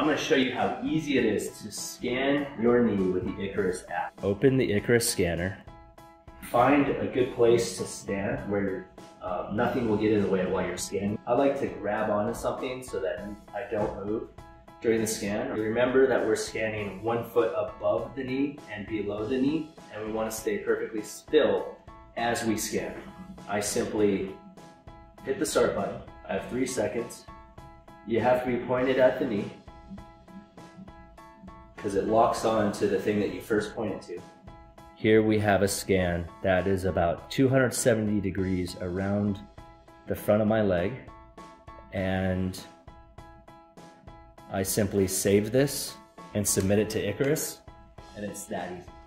I'm gonna show you how easy it is to scan your knee with the Icarus app. Open the Icarus scanner. Find a good place to stand where uh, nothing will get in the way while you're scanning. I like to grab onto something so that I don't move during the scan. Remember that we're scanning one foot above the knee and below the knee, and we wanna stay perfectly still as we scan. I simply hit the start button. I have three seconds. You have to be pointed at the knee because it locks on to the thing that you first pointed to. Here we have a scan that is about 270 degrees around the front of my leg and I simply save this and submit it to Icarus and it's that easy.